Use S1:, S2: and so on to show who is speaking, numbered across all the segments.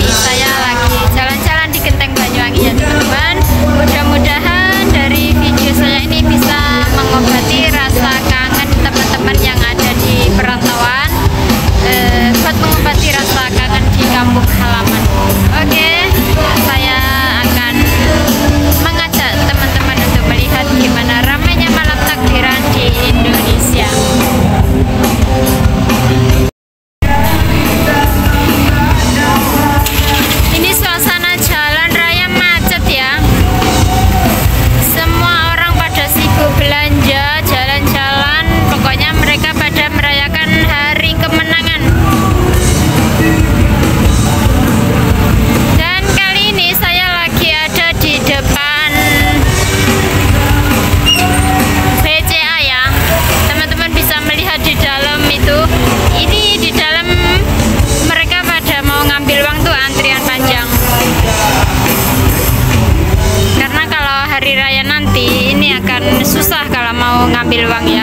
S1: Lolita Di ruang ini.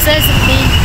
S1: This is the